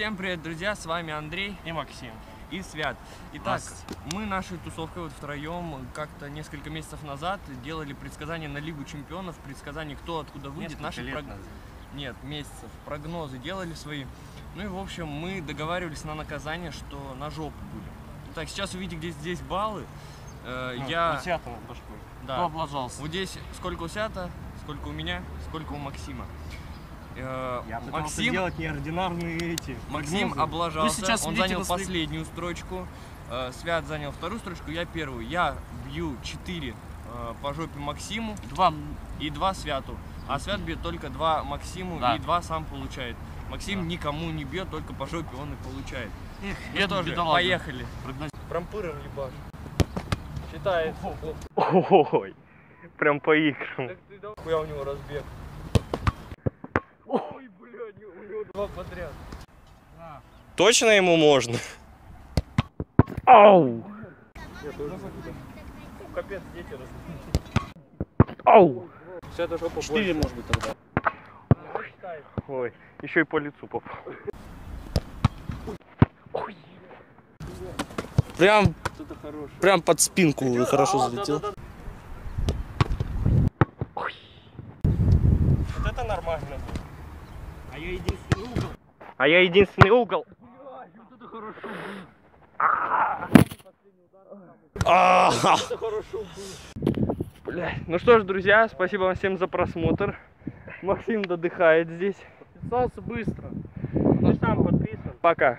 Всем привет, друзья, с вами Андрей И Максим. и Свят. Итак, мы нашей тусовкой вот втроем как-то несколько месяцев назад делали предсказания на Лигу Чемпионов, предсказания, кто откуда выйдет. Несколько Наши лет прог- назад. Нет, месяцев. Прогнозы делали свои. Ну и, в общем, мы договаривались на наказание, что на жопу будем. Так, сейчас увидите, где здесь баллы. Э, Ну, я... у над башкой. Да. Кто облажался? Вот здесь сколько у Сята, сколько у меня, сколько у Максима. Э, Я пытался Максим, делать неординарные эти Максим прогнозы. облажался, Вы сейчас он видите занял на своих- последнюю строчку, э, Свят занял вторую строчку, я первую. Я бью 4 по жопе Максиму Два. и 2 Святу. А Свят бьет только 2 Максиму Да. и 2 сам получает. Максим Да. никому не бьет, только по жопе он и получает. Эх, Ну бедный что же, бедолага. поехали. Прогноз- Промпыром ебашь. Считает. Ой, прям поигран. Так ты давай. Хуя у него разбег. Ой, блядь, два подряд. Точно ему можно? Ау! Я тоже Капец, дети растут. Ау! Вся эта жопа Четыре, может быть, тогда. Ой, еще и по лицу попал. Прям, Что-то хорошее. прям под спинку хорошо залетел. Вот это нормально. А я единственный угол. А я единственный угол. Вот это хорошо было. А, Это хорошо было. Бля. Ну что ж, друзья, спасибо вам всем за просмотр. Максим додыхает здесь. Подписался быстро. Ну там подписан. Пока.